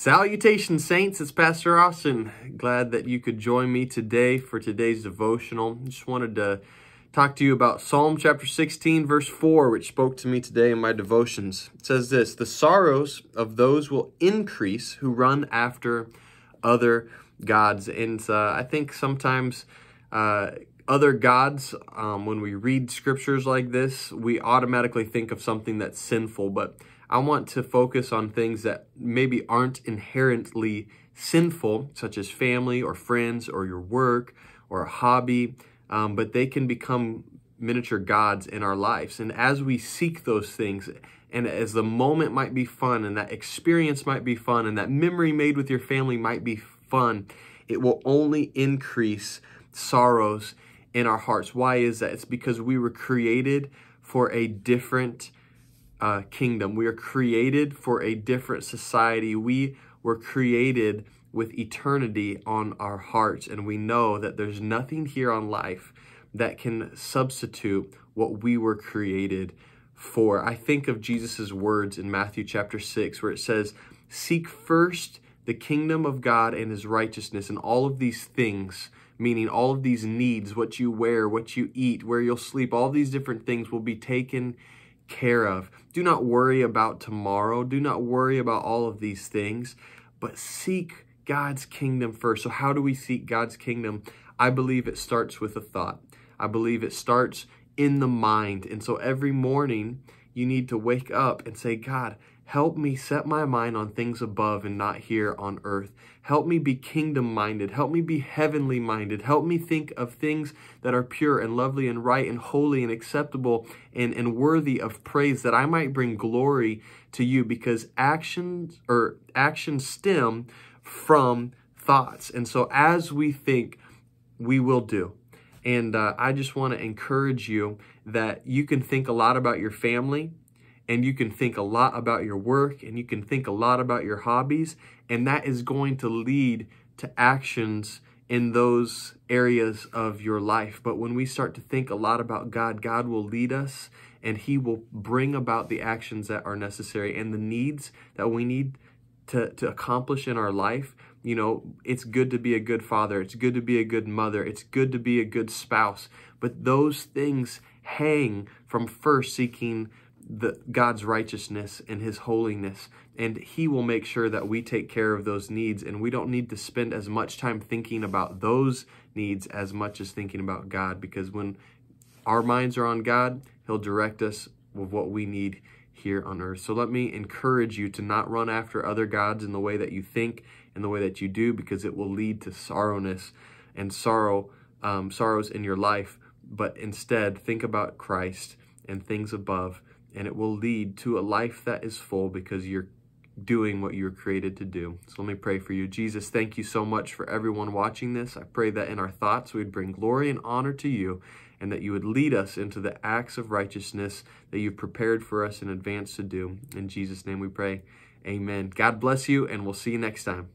Salutations, saints. It's Pastor Austin. Glad that you could join me today for today's devotional. Just wanted to talk to you about Psalm chapter 16, verse 4, which spoke to me today in my devotions. It says this The sorrows of those will increase who run after other gods. And uh, I think sometimes uh, other gods, um, when we read scriptures like this, we automatically think of something that's sinful. But I want to focus on things that maybe aren't inherently sinful, such as family or friends or your work or a hobby, um, but they can become miniature gods in our lives. And as we seek those things, and as the moment might be fun, and that experience might be fun, and that memory made with your family might be fun, it will only increase sorrows in our hearts. Why is that? It's because we were created for a different uh, kingdom. We are created for a different society. We were created with eternity on our hearts, and we know that there's nothing here on life that can substitute what we were created for. I think of Jesus' words in Matthew chapter 6, where it says, Seek first the kingdom of God and his righteousness, and all of these things, meaning all of these needs, what you wear, what you eat, where you'll sleep, all these different things will be taken care of. Do not worry about tomorrow. Do not worry about all of these things, but seek God's kingdom first. So, how do we seek God's kingdom? I believe it starts with a thought. I believe it starts in the mind. And so, every morning, you need to wake up and say, God, Help me set my mind on things above and not here on earth. Help me be kingdom minded. Help me be heavenly minded. Help me think of things that are pure and lovely and right and holy and acceptable and, and worthy of praise that I might bring glory to you because actions or actions stem from thoughts. And so as we think, we will do. And uh, I just want to encourage you that you can think a lot about your family and you can think a lot about your work and you can think a lot about your hobbies and that is going to lead to actions in those areas of your life. But when we start to think a lot about God, God will lead us and he will bring about the actions that are necessary and the needs that we need to, to accomplish in our life. You know, it's good to be a good father. It's good to be a good mother. It's good to be a good spouse. But those things hang from first seeking the God's righteousness and his holiness and he will make sure that we take care of those needs and we don't need to spend as much time thinking about those needs as much as thinking about God because when our minds are on God, he'll direct us with what we need here on earth. So let me encourage you to not run after other gods in the way that you think and the way that you do because it will lead to sorrowness and sorrow um, sorrows in your life. But instead, think about Christ and things above and it will lead to a life that is full because you're doing what you were created to do. So let me pray for you. Jesus, thank you so much for everyone watching this. I pray that in our thoughts we'd bring glory and honor to you and that you would lead us into the acts of righteousness that you've prepared for us in advance to do. In Jesus' name we pray. Amen. God bless you, and we'll see you next time.